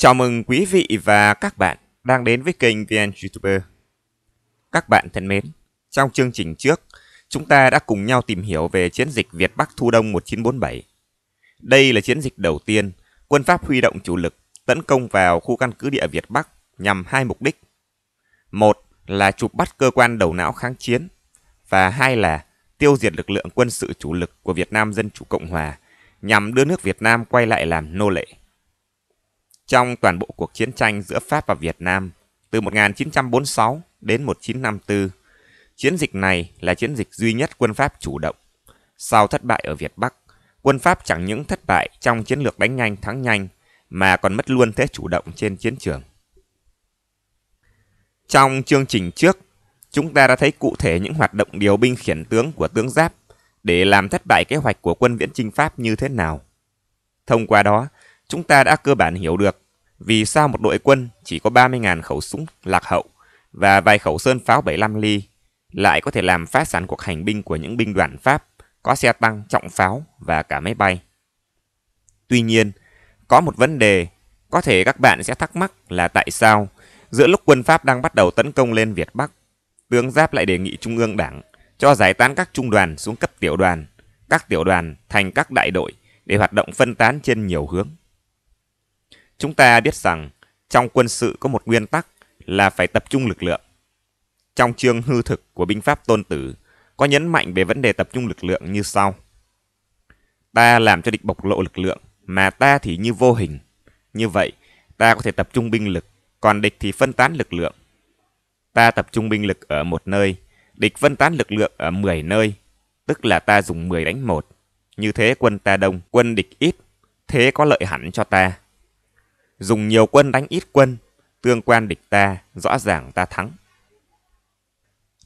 Chào mừng quý vị và các bạn đang đến với kênh VN YouTuber. Các bạn thân mến, trong chương trình trước, chúng ta đã cùng nhau tìm hiểu về chiến dịch Việt Bắc Thu Đông 1947. Đây là chiến dịch đầu tiên quân Pháp huy động chủ lực tấn công vào khu căn cứ địa Việt Bắc nhằm hai mục đích. Một là chụp bắt cơ quan đầu não kháng chiến và hai là tiêu diệt lực lượng quân sự chủ lực của Việt Nam Dân Chủ Cộng Hòa nhằm đưa nước Việt Nam quay lại làm nô lệ. Trong toàn bộ cuộc chiến tranh giữa Pháp và Việt Nam từ 1946 đến 1954, chiến dịch này là chiến dịch duy nhất quân Pháp chủ động. Sau thất bại ở Việt Bắc, quân Pháp chẳng những thất bại trong chiến lược đánh nhanh thắng nhanh mà còn mất luôn thế chủ động trên chiến trường. Trong chương trình trước, chúng ta đã thấy cụ thể những hoạt động điều binh khiển tướng của tướng Giáp để làm thất bại kế hoạch của quân viễn chinh Pháp như thế nào. Thông qua đó, chúng ta đã cơ bản hiểu được vì sao một đội quân chỉ có 30.000 khẩu súng lạc hậu và vài khẩu sơn pháo 75 ly lại có thể làm phá sản cuộc hành binh của những binh đoàn Pháp có xe tăng, trọng pháo và cả máy bay. Tuy nhiên, có một vấn đề có thể các bạn sẽ thắc mắc là tại sao giữa lúc quân Pháp đang bắt đầu tấn công lên Việt Bắc, tướng Giáp lại đề nghị Trung ương Đảng cho giải tán các trung đoàn xuống cấp tiểu đoàn, các tiểu đoàn thành các đại đội để hoạt động phân tán trên nhiều hướng. Chúng ta biết rằng trong quân sự có một nguyên tắc là phải tập trung lực lượng. Trong chương hư thực của binh pháp tôn tử có nhấn mạnh về vấn đề tập trung lực lượng như sau. Ta làm cho địch bộc lộ lực lượng, mà ta thì như vô hình. Như vậy, ta có thể tập trung binh lực, còn địch thì phân tán lực lượng. Ta tập trung binh lực ở một nơi, địch phân tán lực lượng ở 10 nơi, tức là ta dùng 10 đánh một. Như thế quân ta đông, quân địch ít, thế có lợi hẳn cho ta. Dùng nhiều quân đánh ít quân, tương quan địch ta, rõ ràng ta thắng.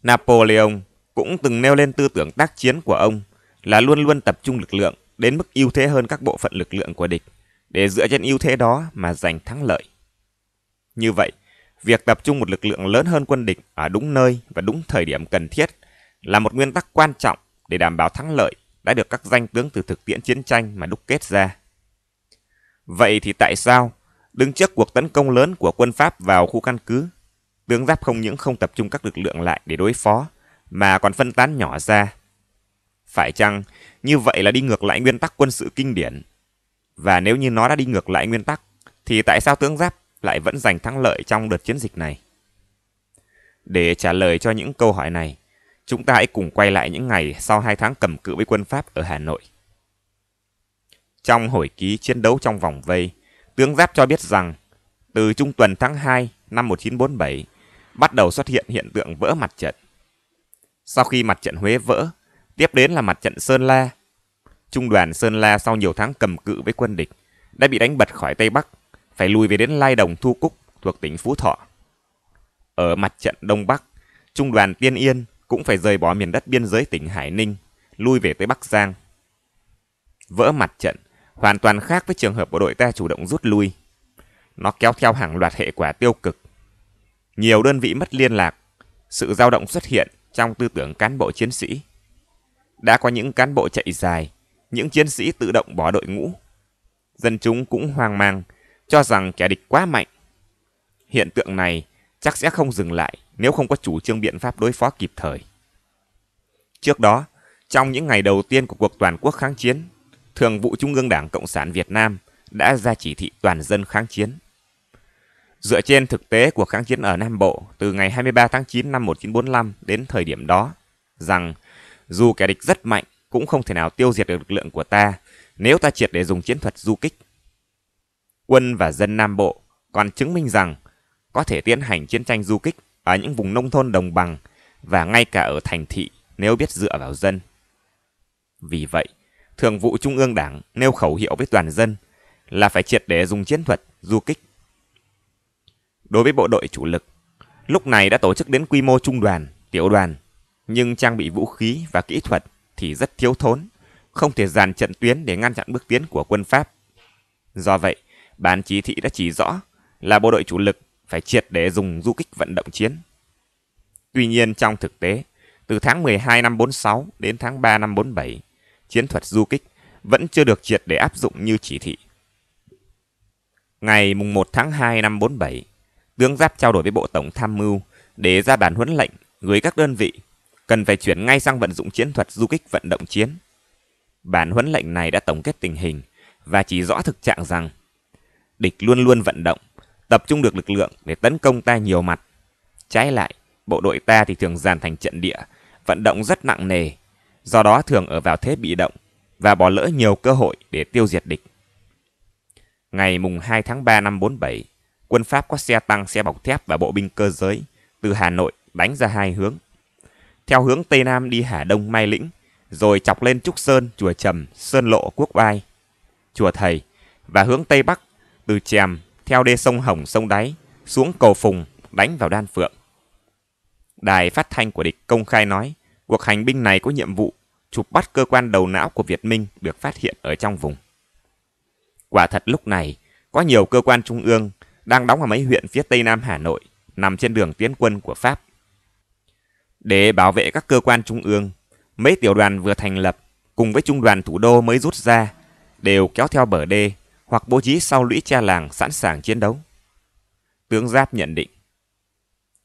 Napoleon cũng từng nêu lên tư tưởng tác chiến của ông là luôn luôn tập trung lực lượng đến mức ưu thế hơn các bộ phận lực lượng của địch để dựa trên ưu thế đó mà giành thắng lợi. Như vậy, việc tập trung một lực lượng lớn hơn quân địch ở đúng nơi và đúng thời điểm cần thiết là một nguyên tắc quan trọng để đảm bảo thắng lợi đã được các danh tướng từ thực tiễn chiến tranh mà đúc kết ra. Vậy thì tại sao, đứng trước cuộc tấn công lớn của quân Pháp vào khu căn cứ, tướng Giáp không những không tập trung các lực lượng lại để đối phó, mà còn phân tán nhỏ ra? Phải chăng như vậy là đi ngược lại nguyên tắc quân sự kinh điển? Và nếu như nó đã đi ngược lại nguyên tắc, thì tại sao tướng Giáp lại vẫn giành thắng lợi trong đợt chiến dịch này? Để trả lời cho những câu hỏi này, chúng ta hãy cùng quay lại những ngày sau hai tháng cầm cự với quân Pháp ở Hà Nội. Trong hồi ký chiến đấu trong vòng vây, tướng Giáp cho biết rằng từ trung tuần tháng 2 năm 1947 bắt đầu xuất hiện hiện tượng vỡ mặt trận. Sau khi mặt trận Huế vỡ, tiếp đến là mặt trận Sơn La. Trung đoàn Sơn La sau nhiều tháng cầm cự với quân địch đã bị đánh bật khỏi Tây Bắc, phải lùi về đến Lai Đồng Thu Cúc thuộc tỉnh Phú Thọ. Ở mặt trận Đông Bắc, Trung đoàn Tiên Yên cũng phải rời bỏ miền đất biên giới tỉnh Hải Ninh, lui về tới Bắc Giang. Vỡ mặt trận hoàn toàn khác với trường hợp bộ đội ta chủ động rút lui. Nó kéo theo hàng loạt hệ quả tiêu cực. Nhiều đơn vị mất liên lạc, sự dao động xuất hiện trong tư tưởng cán bộ chiến sĩ. Đã có những cán bộ chạy dài, những chiến sĩ tự động bỏ đội ngũ. Dân chúng cũng hoang mang, cho rằng kẻ địch quá mạnh. Hiện tượng này chắc sẽ không dừng lại nếu không có chủ trương biện pháp đối phó kịp thời. Trước đó, trong những ngày đầu tiên của cuộc toàn quốc kháng chiến, Thường vụ Trung ương Đảng Cộng sản Việt Nam đã ra chỉ thị toàn dân kháng chiến. Dựa trên thực tế của kháng chiến ở Nam Bộ từ ngày 23 tháng 9 năm 1945 đến thời điểm đó, rằng dù kẻ địch rất mạnh cũng không thể nào tiêu diệt được lực lượng của ta nếu ta triệt để dùng chiến thuật du kích. Quân và dân Nam Bộ còn chứng minh rằng có thể tiến hành chiến tranh du kích ở những vùng nông thôn đồng bằng và ngay cả ở thành thị nếu biết dựa vào dân. Vì vậy, Thường vụ Trung ương Đảng nêu khẩu hiệu với toàn dân là phải triệt để dùng chiến thuật du kích. Đối với bộ đội chủ lực, lúc này đã tổ chức đến quy mô trung đoàn, tiểu đoàn, nhưng trang bị vũ khí và kỹ thuật thì rất thiếu thốn, không thể dàn trận tuyến để ngăn chặn bước tiến của quân Pháp. Do vậy, bản chỉ thị đã chỉ rõ là bộ đội chủ lực phải triệt để dùng du kích vận động chiến. Tuy nhiên trong thực tế, từ tháng 12 năm 46 đến tháng 3 năm 47, chiến thuật du kích vẫn chưa được triệt để áp dụng như chỉ thị. Ngày mùng 1 tháng 2 năm 47, tướng Giáp trao đổi với Bộ Tổng Tham mưu để ra bản huấn lệnh gửi các đơn vị cần phải chuyển ngay sang vận dụng chiến thuật du kích vận động chiến. Bản huấn lệnh này đã tổng kết tình hình và chỉ rõ thực trạng rằng địch luôn luôn vận động, tập trung được lực lượng để tấn công ta nhiều mặt. Trái lại, bộ đội ta thì thường dàn thành trận địa, vận động rất nặng nề, do đó thường ở vào thế bị động và bỏ lỡ nhiều cơ hội để tiêu diệt địch. Ngày mùng 2 tháng 3 năm 47, quân Pháp có xe tăng, xe bọc thép và bộ binh cơ giới từ Hà Nội đánh ra hai hướng. Theo hướng Tây Nam đi Hà Đông Mai Lĩnh, rồi chọc lên Trúc Sơn, Chùa Trầm, Sơn Lộ, Quốc Oai, Chùa Thầy và hướng Tây Bắc từ Chèm theo đê sông Hồng, sông Đáy xuống cầu Phùng đánh vào Đan Phượng. Đài phát thanh của địch công khai nói cuộc hành binh này có nhiệm vụ chụp bắt cơ quan đầu não của Việt Minh được phát hiện ở trong vùng. Quả thật lúc này, có nhiều cơ quan trung ương đang đóng ở mấy huyện phía tây nam Hà Nội, nằm trên đường tiến quân của Pháp. Để bảo vệ các cơ quan trung ương, mấy tiểu đoàn vừa thành lập cùng với trung đoàn thủ đô mới rút ra đều kéo theo bờ đê hoặc bố trí sau lũy cha làng sẵn sàng chiến đấu. Tướng Giáp nhận định,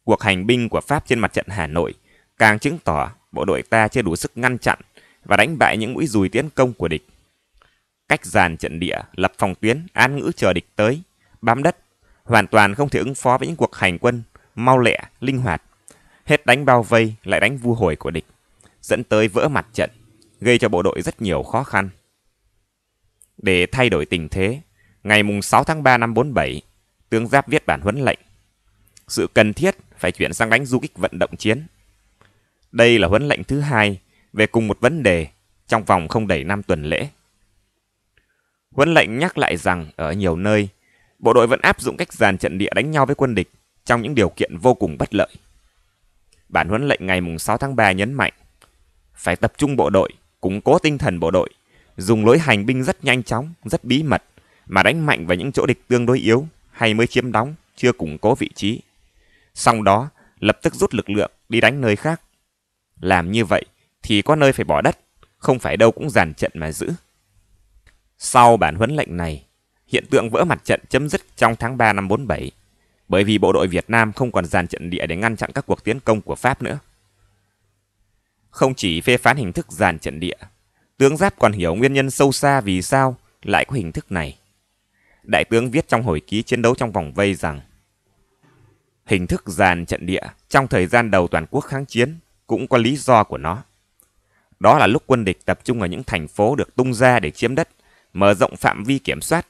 cuộc hành binh của Pháp trên mặt trận Hà Nội càng chứng tỏ bộ đội ta chưa đủ sức ngăn chặn và đánh bại những mũi dùi tiến công của địch. Cách dàn trận địa, lập phòng tuyến, an ngữ chờ địch tới, bám đất, hoàn toàn không thể ứng phó với những cuộc hành quân mau lẹ, linh hoạt. Hết đánh bao vây lại đánh vu hồi của địch, dẫn tới vỡ mặt trận, gây cho bộ đội rất nhiều khó khăn. Để thay đổi tình thế, ngày 6 tháng 3 năm 47, tướng Giáp viết bản huấn lệnh. Sự cần thiết phải chuyển sang đánh du kích vận động chiến. Đây là huấn lệnh thứ hai về cùng một vấn đề trong vòng không đầy năm tuần lễ. Huấn lệnh nhắc lại rằng ở nhiều nơi, bộ đội vẫn áp dụng cách dàn trận địa đánh nhau với quân địch trong những điều kiện vô cùng bất lợi. Bản huấn lệnh ngày 6 tháng 3 nhấn mạnh phải tập trung bộ đội, củng cố tinh thần bộ đội, dùng lối hành binh rất nhanh chóng, rất bí mật mà đánh mạnh vào những chỗ địch tương đối yếu hay mới chiếm đóng, chưa củng cố vị trí. Sau đó, lập tức rút lực lượng đi đánh nơi khác. Làm như vậy thì có nơi phải bỏ đất, không phải đâu cũng dàn trận mà giữ. Sau bản huấn lệnh này, hiện tượng vỡ mặt trận chấm dứt trong tháng 3 năm 47, bởi vì bộ đội Việt Nam không còn dàn trận địa để ngăn chặn các cuộc tiến công của Pháp nữa. Không chỉ phê phán hình thức dàn trận địa, tướng Giáp còn hiểu nguyên nhân sâu xa vì sao lại có hình thức này. Đại tướng viết trong hồi ký chiến đấu trong vòng vây rằng hình thức dàn trận địa trong thời gian đầu toàn quốc kháng chiến cũng có lý do của nó. Đó là lúc quân địch tập trung ở những thành phố được tung ra để chiếm đất, mở rộng phạm vi kiểm soát.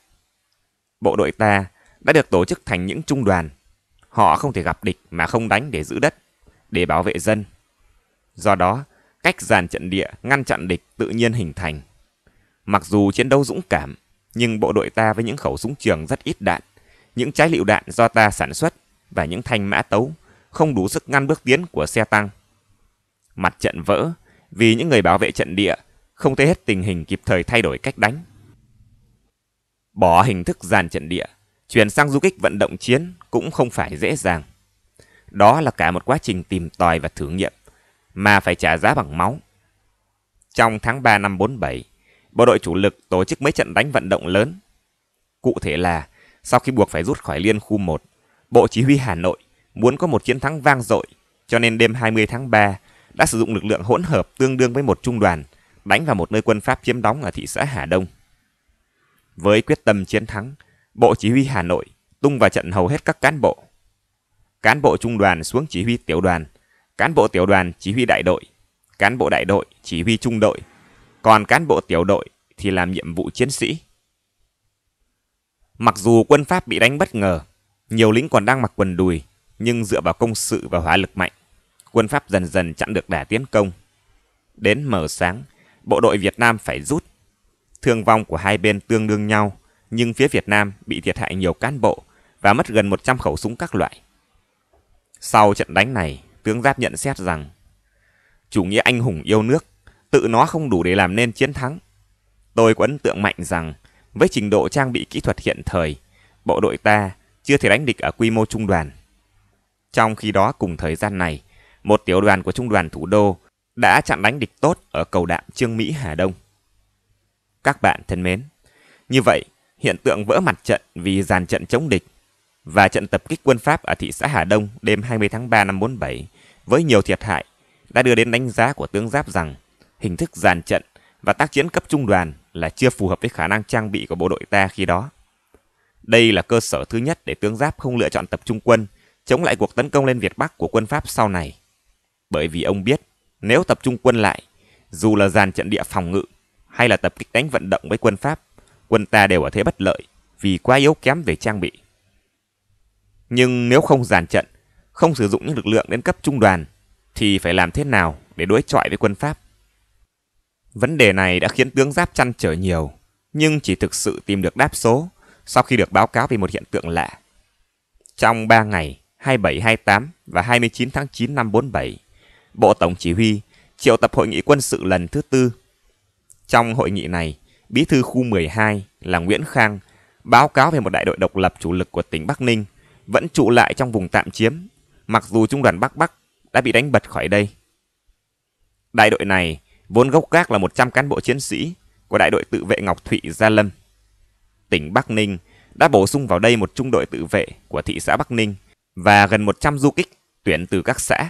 Bộ đội ta đã được tổ chức thành những trung đoàn. Họ không thể gặp địch mà không đánh để giữ đất, để bảo vệ dân. Do đó, cách dàn trận địa ngăn chặn địch tự nhiên hình thành. Mặc dù chiến đấu dũng cảm, nhưng bộ đội ta với những khẩu súng trường rất ít đạn, những trái lựu đạn do ta sản xuất và những thanh mã tấu không đủ sức ngăn bước tiến của xe tăng. Mặt trận vỡ vì những người bảo vệ trận địa không thấy hết tình hình kịp thời thay đổi cách đánh. Bỏ hình thức dàn trận địa, chuyển sang du kích vận động chiến cũng không phải dễ dàng. Đó là cả một quá trình tìm tòi và thử nghiệm, mà phải trả giá bằng máu. Trong tháng 3 năm 47, bộ đội chủ lực tổ chức mấy trận đánh vận động lớn. Cụ thể là, sau khi buộc phải rút khỏi liên khu 1, Bộ Chỉ huy Hà Nội muốn có một chiến thắng vang dội, cho nên đêm 20 tháng 3 đã sử dụng lực lượng hỗn hợp tương đương với một trung đoàn đánh vào một nơi quân Pháp chiếm đóng ở thị xã Hà Đông. Với quyết tâm chiến thắng, Bộ Chỉ huy Hà Nội tung vào trận hầu hết các cán bộ. Cán bộ trung đoàn xuống chỉ huy tiểu đoàn, cán bộ tiểu đoàn chỉ huy đại đội, cán bộ đại đội chỉ huy trung đội, còn cán bộ tiểu đội thì làm nhiệm vụ chiến sĩ. Mặc dù quân Pháp bị đánh bất ngờ, nhiều lính còn đang mặc quần đùi, nhưng dựa vào công sự và hỏa lực mạnh, quân Pháp dần dần chặn được đà tiến công. Đến mở sáng, bộ đội Việt Nam phải rút. Thương vong của hai bên tương đương nhau, nhưng phía Việt Nam bị thiệt hại nhiều cán bộ và mất gần 100 khẩu súng các loại. Sau trận đánh này, tướng Giáp nhận xét rằng chủ nghĩa anh hùng yêu nước, tự nó không đủ để làm nên chiến thắng. Tôi có ấn tượng mạnh rằng với trình độ trang bị kỹ thuật hiện thời, bộ đội ta chưa thể đánh địch ở quy mô trung đoàn. Trong khi đó cùng thời gian này, một tiểu đoàn của trung đoàn thủ đô đã chặn đánh địch tốt ở cầu đạm Trương Mỹ Hà Đông. Các bạn thân mến, như vậy, hiện tượng vỡ mặt trận vì dàn trận chống địch và trận tập kích quân Pháp ở thị xã Hà Đông đêm 20 tháng 3 năm 47 với nhiều thiệt hại đã đưa đến đánh giá của tướng Giáp rằng hình thức dàn trận và tác chiến cấp trung đoàn là chưa phù hợp với khả năng trang bị của bộ đội ta khi đó. Đây là cơ sở thứ nhất để tướng Giáp không lựa chọn tập trung quân chống lại cuộc tấn công lên Việt Bắc của quân Pháp sau này. Bởi vì ông biết nếu tập trung quân lại, dù là dàn trận địa phòng ngự hay là tập kích đánh vận động với quân Pháp, quân ta đều ở thế bất lợi vì quá yếu kém về trang bị. Nhưng nếu không dàn trận, không sử dụng những lực lượng đến cấp trung đoàn, thì phải làm thế nào để đối chọi với quân Pháp? Vấn đề này đã khiến tướng Giáp chăn trở nhiều, nhưng chỉ thực sự tìm được đáp số sau khi được báo cáo về một hiện tượng lạ. Trong 3 ngày 27, 28 và 29 tháng 9 năm 47, Bộ Tổng Chỉ huy triệu tập hội nghị quân sự lần thứ tư. Trong hội nghị này, Bí thư khu 12 là Nguyễn Khang báo cáo về một đại đội độc lập chủ lực của tỉnh Bắc Ninh vẫn trụ lại trong vùng tạm chiếm, mặc dù trung đoàn Bắc Bắc đã bị đánh bật khỏi đây. Đại đội này vốn gốc gác là 100 cán bộ chiến sĩ của đại đội tự vệ Ngọc Thụy Gia Lâm. Tỉnh Bắc Ninh đã bổ sung vào đây một trung đội tự vệ của thị xã Bắc Ninh và gần 100 du kích tuyển từ các xã.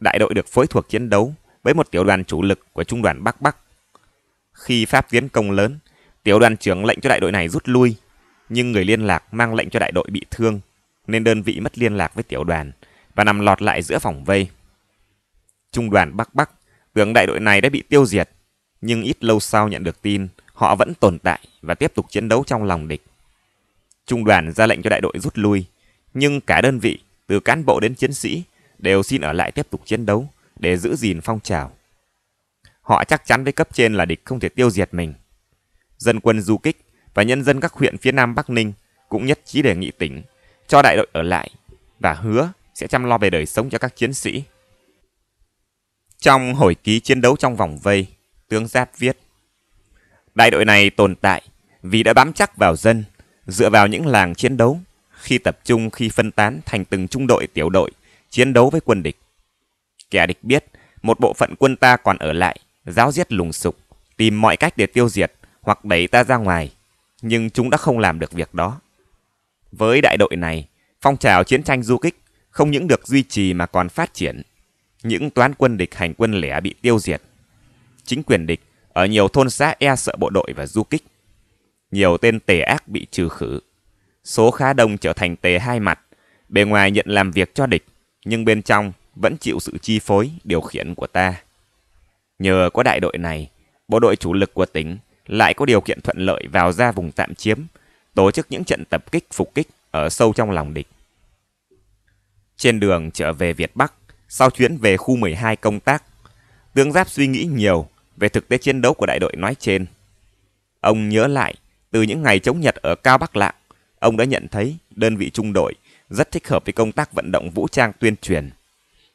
Đại đội được phối thuộc chiến đấu với một tiểu đoàn chủ lực của trung đoàn Bắc Bắc. Khi Pháp tiến công lớn, tiểu đoàn trưởng lệnh cho đại đội này rút lui, nhưng người liên lạc mang lệnh cho đại đội bị thương, nên đơn vị mất liên lạc với tiểu đoàn và nằm lọt lại giữa phòng vây. Trung đoàn Bắc Bắc tưởng đại đội này đã bị tiêu diệt, nhưng ít lâu sau nhận được tin họ vẫn tồn tại và tiếp tục chiến đấu trong lòng địch. Trung đoàn ra lệnh cho đại đội rút lui, nhưng cả đơn vị, từ cán bộ đến chiến sĩ, đều xin ở lại tiếp tục chiến đấu để giữ gìn phong trào. Họ chắc chắn với cấp trên là địch không thể tiêu diệt mình. Dân quân du kích và nhân dân các huyện phía Nam Bắc Ninh cũng nhất trí đề nghị tỉnh cho đại đội ở lại và hứa sẽ chăm lo về đời sống cho các chiến sĩ. Trong hồi ký chiến đấu trong vòng vây, tướng Giáp viết Đại đội này tồn tại vì đã bám chắc vào dân, dựa vào những làng chiến đấu, khi tập trung khi phân tán thành từng trung đội tiểu đội, chiến đấu với quân địch. Kẻ địch biết một bộ phận quân ta còn ở lại, giáo giết lùng sục, tìm mọi cách để tiêu diệt hoặc đẩy ta ra ngoài, nhưng chúng đã không làm được việc đó. Với đại đội này, phong trào chiến tranh du kích không những được duy trì mà còn phát triển. Những toán quân địch hành quân lẻ bị tiêu diệt. Chính quyền địch ở nhiều thôn xã e sợ bộ đội và du kích. Nhiều tên tề ác bị trừ khử. Số khá đông trở thành tề hai mặt, bề ngoài nhận làm việc cho địch, nhưng bên trong vẫn chịu sự chi phối, điều khiển của ta. Nhờ có đại đội này, bộ đội chủ lực của tỉnh lại có điều kiện thuận lợi vào ra vùng tạm chiếm, tổ chức những trận tập kích phục kích ở sâu trong lòng địch. Trên đường trở về Việt Bắc, sau chuyến về khu 12 công tác, tướng Giáp suy nghĩ nhiều về thực tế chiến đấu của đại đội nói trên. Ông nhớ lại, từ những ngày chống Nhật ở Cao Bắc Lạng, ông đã nhận thấy đơn vị trung đội rất thích hợp với công tác vận động vũ trang tuyên truyền.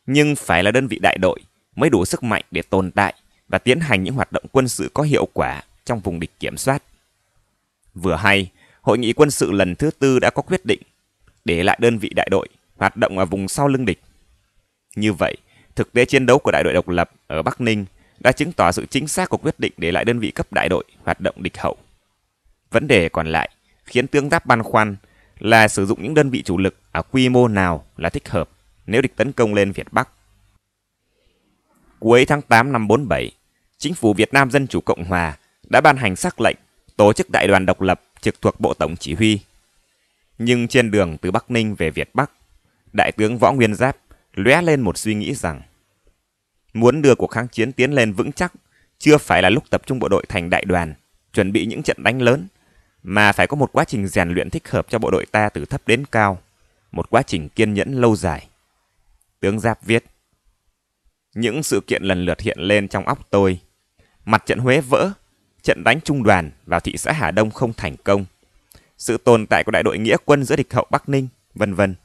Nhưng phải là đơn vị đại đội mới đủ sức mạnh để tồn tại và tiến hành những hoạt động quân sự có hiệu quả trong vùng địch kiểm soát. Vừa hay, hội nghị quân sự lần thứ tư đã có quyết định để lại đơn vị đại đội hoạt động ở vùng sau lưng địch. Như vậy, thực tế chiến đấu của đại đội độc lập ở Bắc Ninh đã chứng tỏ sự chính xác của quyết định để lại đơn vị cấp đại đội hoạt động địch hậu. Vấn đề còn lại khiến tướng Giáp băn khoăn là sử dụng những đơn vị chủ lực ở quy mô nào là thích hợp nếu địch tấn công lên Việt Bắc. Cuối tháng 8 năm 47, chính phủ Việt Nam Dân Chủ Cộng Hòa đã ban hành sắc lệnh tổ chức đại đoàn độc lập trực thuộc Bộ Tổng Chỉ huy. Nhưng trên đường từ Bắc Ninh về Việt Bắc, Đại tướng Võ Nguyên Giáp lóe lên một suy nghĩ rằng muốn đưa cuộc kháng chiến tiến lên vững chắc chưa phải là lúc tập trung bộ đội thành đại đoàn, chuẩn bị những trận đánh lớn, mà phải có một quá trình rèn luyện thích hợp cho bộ đội ta từ thấp đến cao, một quá trình kiên nhẫn lâu dài. Tướng Giáp viết Những sự kiện lần lượt hiện lên trong óc tôi. Mặt trận Huế vỡ, trận đánh trung đoàn vào thị xã Hà Đông không thành công, sự tồn tại của đại đội nghĩa quân giữa địch hậu Bắc Ninh, vân vân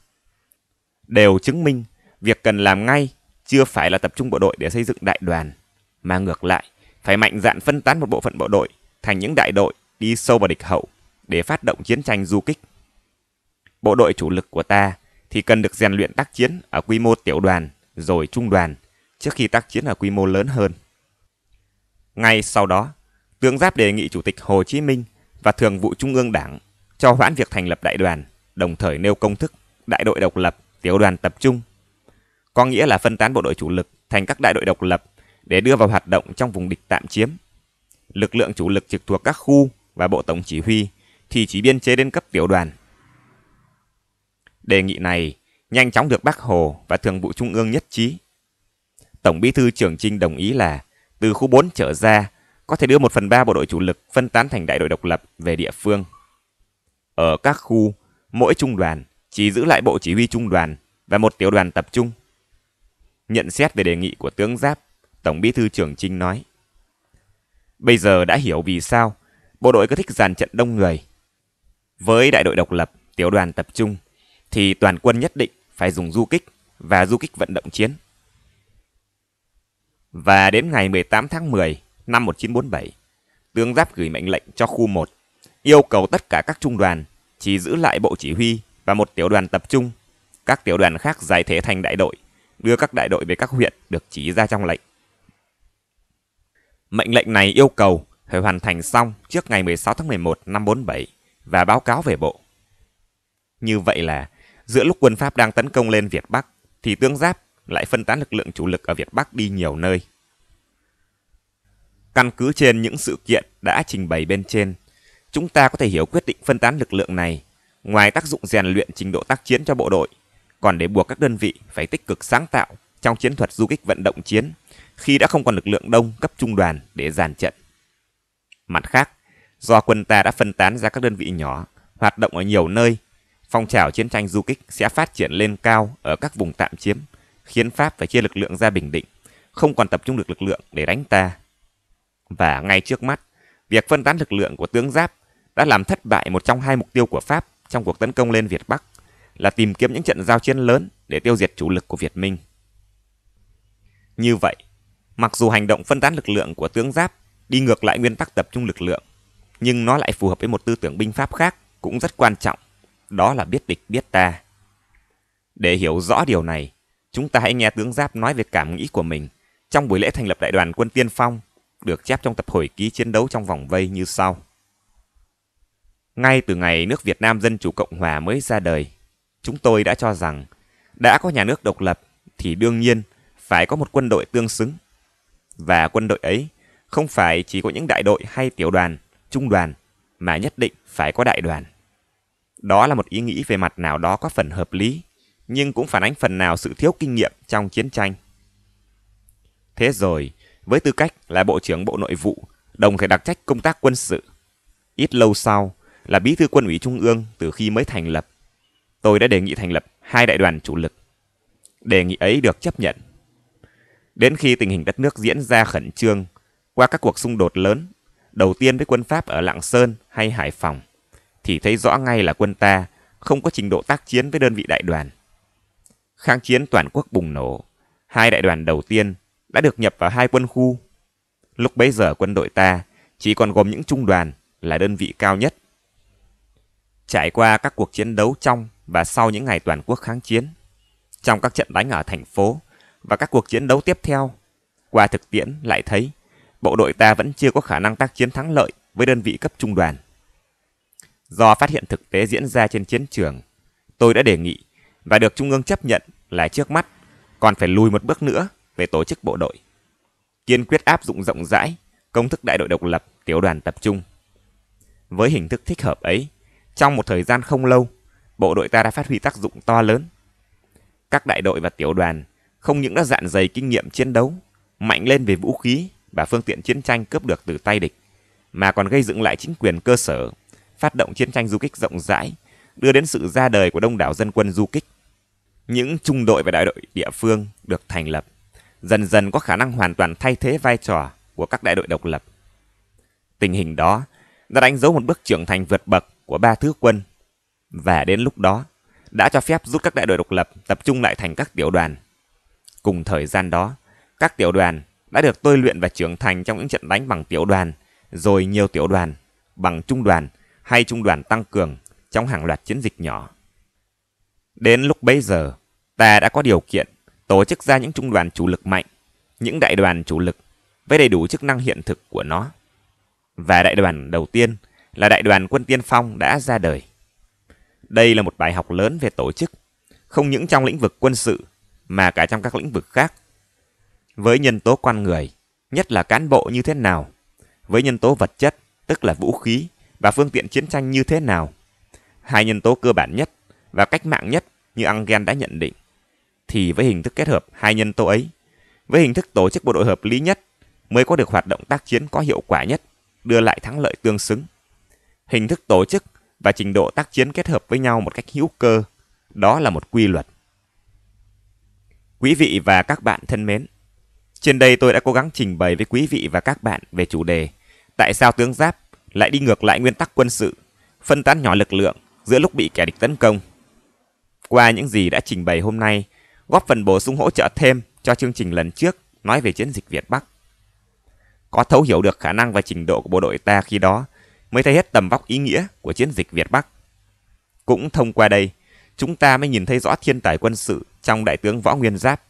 đều chứng minh việc cần làm ngay chưa phải là tập trung bộ đội để xây dựng đại đoàn, mà ngược lại phải mạnh dạn phân tán một bộ phận bộ đội thành những đại đội đi sâu vào địch hậu để phát động chiến tranh du kích. Bộ đội chủ lực của ta thì cần được rèn luyện tác chiến ở quy mô tiểu đoàn rồi trung đoàn trước khi tác chiến ở quy mô lớn hơn. Ngay sau đó, tướng Giáp đề nghị Chủ tịch Hồ Chí Minh và Thường vụ Trung ương Đảng cho hoãn việc thành lập đại đoàn, đồng thời nêu công thức đại đội độc lập, tiểu đoàn tập trung. Có nghĩa là phân tán bộ đội chủ lực thành các đại đội độc lập để đưa vào hoạt động trong vùng địch tạm chiếm. Lực lượng chủ lực trực thuộc các khu và bộ tổng chỉ huy thì chỉ biên chế đến cấp tiểu đoàn. Đề nghị này nhanh chóng được Bác Hồ và Thường vụ Trung ương nhất trí. Tổng bí thư Trường Trinh đồng ý là từ khu 4 trở ra có thể đưa 1 phần 3 bộ đội chủ lực phân tán thành đại đội độc lập về địa phương. Ở các khu, mỗi trung đoàn chỉ giữ lại bộ chỉ huy trung đoàn và một tiểu đoàn tập trung. Nhận xét về đề nghị của tướng Giáp, Tổng bí thư Trường Trinh nói Bây giờ đã hiểu vì sao bộ đội cứ thích dàn trận đông người. Với đại đội độc lập, tiểu đoàn tập trung, thì toàn quân nhất định phải dùng du kích và du kích vận động chiến. Và đến ngày 18 tháng 10 năm 1947, tướng Giáp gửi mệnh lệnh cho khu 1, yêu cầu tất cả các trung đoàn chỉ giữ lại bộ chỉ huy và một tiểu đoàn tập trung. Các tiểu đoàn khác giải thể thành đại đội, đưa các đại đội về các huyện được chỉ ra trong lệnh. Mệnh lệnh này yêu cầu phải hoàn thành xong trước ngày 16 tháng 11 năm 47 và báo cáo về bộ. Như vậy là giữa lúc quân Pháp đang tấn công lên Việt Bắc thì tướng Giáp lại phân tán lực lượng chủ lực ở Việt Bắc đi nhiều nơi. Căn cứ trên những sự kiện đã trình bày bên trên, chúng ta có thể hiểu quyết định phân tán lực lượng này ngoài tác dụng rèn luyện trình độ tác chiến cho bộ đội, còn để buộc các đơn vị phải tích cực sáng tạo trong chiến thuật du kích vận động chiến khi đã không còn lực lượng đông cấp trung đoàn để dàn trận. Mặt khác, do quân ta đã phân tán ra các đơn vị nhỏ, hoạt động ở nhiều nơi, phong trào chiến tranh du kích sẽ phát triển lên cao ở các vùng tạm chiếm, khiến Pháp phải chia lực lượng ra bình định, không còn tập trung được lực lượng để đánh ta. Và ngay trước mắt, việc phân tán lực lượng của tướng Giáp đã làm thất bại một trong hai mục tiêu của Pháp trong cuộc tấn công lên Việt Bắc là tìm kiếm những trận giao chiến lớn để tiêu diệt chủ lực của Việt Minh. Như vậy, mặc dù hành động phân tán lực lượng của tướng Giáp đi ngược lại nguyên tắc tập trung lực lượng, nhưng nó lại phù hợp với một tư tưởng binh pháp khác cũng rất quan trọng, đó là biết địch biết ta. Để hiểu rõ điều này, chúng ta hãy nghe tướng Giáp nói về cảm nghĩ của mình trong buổi lễ thành lập đại đoàn quân tiên phong, được chép trong tập hồi ký chiến đấu trong vòng vây như sau. Ngay từ ngày nước Việt Nam Dân Chủ Cộng Hòa mới ra đời, chúng tôi đã cho rằng đã có nhà nước độc lập thì đương nhiên phải có một quân đội tương xứng. Và quân đội ấy không phải chỉ có những đại đội hay tiểu đoàn, trung đoàn, mà nhất định phải có đại đoàn. Đó là một ý nghĩ về mặt nào đó có phần hợp lý, nhưng cũng phản ánh phần nào sự thiếu kinh nghiệm trong chiến tranh. Thế rồi, với tư cách là Bộ trưởng Bộ Nội vụ, đồng thời đặc trách công tác quân sự, ít lâu sau là bí thư quân ủy Trung ương từ khi mới thành lập, tôi đã đề nghị thành lập hai đại đoàn chủ lực. Đề nghị ấy được chấp nhận. Đến khi tình hình đất nước diễn ra khẩn trương qua các cuộc xung đột lớn, đầu tiên với quân Pháp ở Lạng Sơn hay Hải Phòng, thì thấy rõ ngay là quân ta không có trình độ tác chiến với đơn vị đại đoàn. Kháng chiến toàn quốc bùng nổ, hai đại đoàn đầu tiên đã được nhập vào hai quân khu. Lúc bấy giờ quân đội ta chỉ còn gồm những trung đoàn là đơn vị cao nhất. Trải qua các cuộc chiến đấu trong và sau những ngày toàn quốc kháng chiến, trong các trận đánh ở thành phố và các cuộc chiến đấu tiếp theo, qua thực tiễn lại thấy bộ đội ta vẫn chưa có khả năng tác chiến thắng lợi với đơn vị cấp trung đoàn. Do phát hiện thực tế diễn ra trên chiến trường, tôi đã đề nghị và được Trung ương chấp nhận là trước mắt còn phải lùi một bước nữa về tổ chức bộ đội. Kiên quyết áp dụng rộng rãi công thức đại đội độc lập, tiểu đoàn tập trung. Với hình thức thích hợp ấy, trong một thời gian không lâu, bộ đội ta đã phát huy tác dụng to lớn. Các đại đội và tiểu đoàn không những đã dạn dày kinh nghiệm chiến đấu, mạnh lên về vũ khí và phương tiện chiến tranh cướp được từ tay địch, mà còn gây dựng lại chính quyền cơ sở, phát động chiến tranh du kích rộng rãi, đưa đến sự ra đời của đông đảo dân quân du kích. Những trung đội và đại đội địa phương được thành lập, dần dần có khả năng hoàn toàn thay thế vai trò của các đại đội độc lập. Tình hình đó đã đánh dấu một bước trưởng thành vượt bậc của ba thứ quân và đến lúc đó đã cho phép rút các đại đội độc lập tập trung lại thành các tiểu đoàn. Cùng thời gian đó, các tiểu đoàn đã được tôi luyện và trưởng thành trong những trận đánh bằng tiểu đoàn, rồi nhiều tiểu đoàn, bằng trung đoàn hay trung đoàn tăng cường trong hàng loạt chiến dịch nhỏ. Đến lúc bấy giờ, ta đã có điều kiện tổ chức ra những trung đoàn chủ lực mạnh, những đại đoàn chủ lực với đầy đủ chức năng hiện thực của nó. Và đại đoàn đầu tiên là đại đoàn quân tiên phong đã ra đời. Đây là một bài học lớn về tổ chức, không những trong lĩnh vực quân sự mà cả trong các lĩnh vực khác. Với nhân tố con người, nhất là cán bộ như thế nào, với nhân tố vật chất, tức là vũ khí và phương tiện chiến tranh như thế nào, hai nhân tố cơ bản nhất và cách mạng nhất như Engel đã nhận định, thì với hình thức kết hợp hai nhân tố ấy, với hình thức tổ chức bộ đội hợp lý nhất mới có được hoạt động tác chiến có hiệu quả nhất, đưa lại thắng lợi tương xứng. Hình thức tổ chức và trình độ tác chiến kết hợp với nhau một cách hữu cơ, đó là một quy luật. Quý vị và các bạn thân mến, trên đây tôi đã cố gắng trình bày với quý vị và các bạn về chủ đề Tại sao tướng Giáp lại đi ngược lại nguyên tắc quân sự, phân tán nhỏ lực lượng giữa lúc bị kẻ địch tấn công. Qua những gì đã trình bày hôm nay, góp phần bổ sung hỗ trợ thêm cho chương trình lần trước nói về chiến dịch Việt Bắc. Có thấu hiểu được khả năng và trình độ của bộ đội ta khi đó mới thấy hết tầm vóc ý nghĩa của chiến dịch Việt Bắc. Cũng thông qua đây, chúng ta mới nhìn thấy rõ thiên tài quân sự trong đại tướng Võ Nguyên Giáp.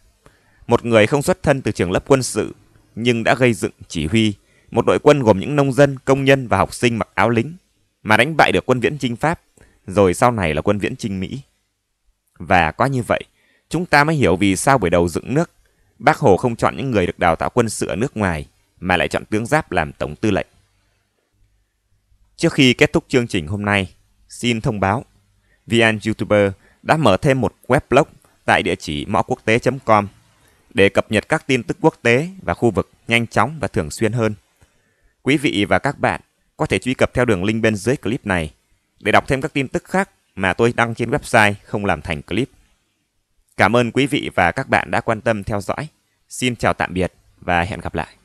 Một người không xuất thân từ trường lớp quân sự, nhưng đã gây dựng chỉ huy một đội quân gồm những nông dân, công nhân và học sinh mặc áo lính, mà đánh bại được quân viễn chinh Pháp, rồi sau này là quân viễn chinh Mỹ. Và có như vậy, chúng ta mới hiểu vì sao buổi đầu dựng nước, Bác Hồ không chọn những người được đào tạo quân sự ở nước ngoài, mà lại chọn tướng Giáp làm tổng tư lệnh. Trước khi kết thúc chương trình hôm nay, xin thông báo, VN YouTuber đã mở thêm một web blog tại địa chỉ mõ quốc tế.com để cập nhật các tin tức quốc tế và khu vực nhanh chóng và thường xuyên hơn. Quý vị và các bạn có thể truy cập theo đường link bên dưới clip này để đọc thêm các tin tức khác mà tôi đăng trên website không làm thành clip. Cảm ơn quý vị và các bạn đã quan tâm theo dõi. Xin chào tạm biệt và hẹn gặp lại.